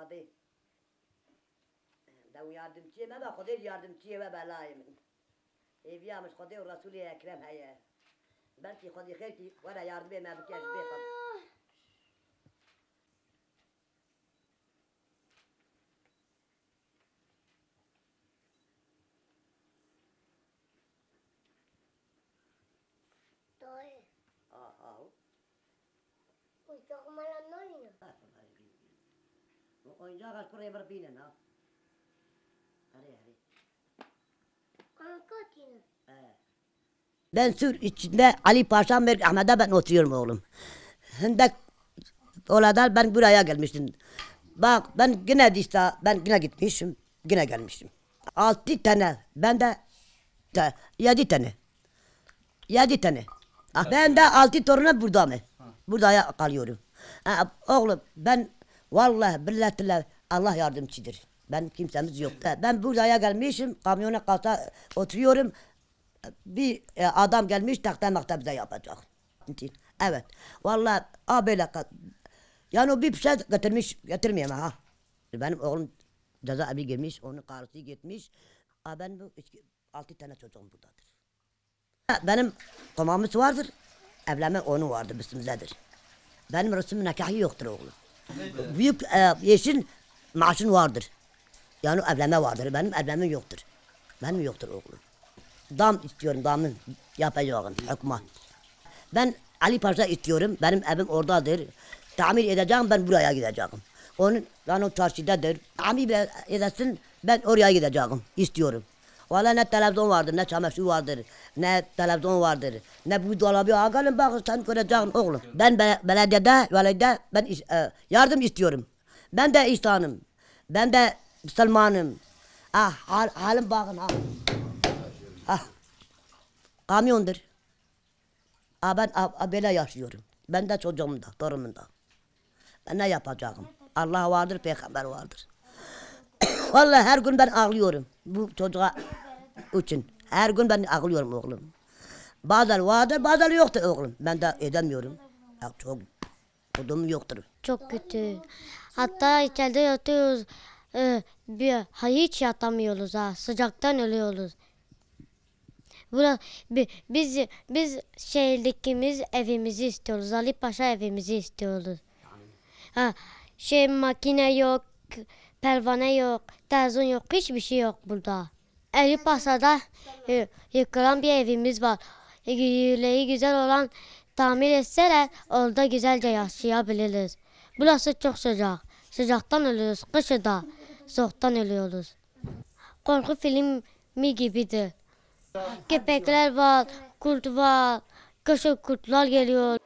قضي داو ان ما باخذ ياردمتي ما بلاي من. اي فيا مش ان الرسول يا كريم هيا بلكي خدي خيرتي ولا ياردمي ما بكاش بيه خد آه آه. وي تخمل النوري آه Bir binin ha. Hadi hadi. Ben sür içinde Ali Paşa Melik Ahmet'e ben oturuyorum oğlum. Hendek oladan ben buraya gelmiştim. Bak ben yine işte ben yine gitmişim. Yine gelmişim. Altı tane. Ben de te, yedi tane. Yedi tane. Ah, ben de altı torunum burada mı? Burada kalıyorum. Ha, oğlum ben vallahi billahi Allah yardımcıdır. Ben kimsemiz yok. Ben buraya gelmişim. Kamyona kasa oturuyorum bir e, adam gelmiş takta makta bize yapacak. Evet. Vallahi a böyle ka- yani o bir şey getirmiş getirmeyeyim ha. Benim oğlum cezaevi girmiş, onun karısı gitmiş. A ben bu üç, altı tane çocuğum buradadır. Benim komamız vardır. Evlenme onu vardır bizimizdedir. Benim resim nikahı yoktur oğlum. Büyük e, yeşil maaşın vardır. Yani evlenme vardır. Benim evlenmem yoktur. Benim yoktur oğlum. Dam istiyorum damın yapacağım hükümet. Ben Ali Paşa istiyorum. Benim evim oradadır. Tamir edeceğim ben buraya gideceğim. Onun yani o çarşıdadır. Tamir edesin ben oraya gideceğim. istiyorum. Valla ne televizyon vardır, ne çamaşır vardır, ne televizyon vardır, ne bu dolabı. Ha gelin bak sen göreceksin oğlum. Ben be, belediyede, belediyede ben iş- e, yardım istiyorum. Ben de insanım. Ben de Müslümanım. Ah hal, halim bakın ha. Ah. Kamyondur. Ah ben ah, ah, böyle yaşıyorum. Ben de çocuğum da, torunum da. Ben ne yapacağım? Allah vardır, peygamber vardır. Vallahi her gün ben ağlıyorum. Bu çocuğa için. Her gün ben ağlıyorum oğlum. Bazen vardır, bazen yoktur oğlum. Ben de edemiyorum. Ya çok kodum yoktur. Çok kötü. Hatta içeride yatıyoruz. Ee, bir, hiç yatamıyoruz ha. Sıcaktan ölüyoruz. Bura, bi- biz biz şehirdekimiz evimizi istiyoruz. Ali Paşa evimizi istiyoruz. Ha, şey makine yok, pervane yok, televizyon yok, hiçbir şey yok burada. Elipasa'da e, yıkılan bir evimiz var. E, yüreği güzel olan tamir etseler orada güzelce yaşayabiliriz. Burası çok sıcak. Sıcaktan ölüyoruz. Kışı da soğuktan ölüyoruz. Korku filmi gibidir. Köpekler var, kurt var, kışın kurtlar geliyor.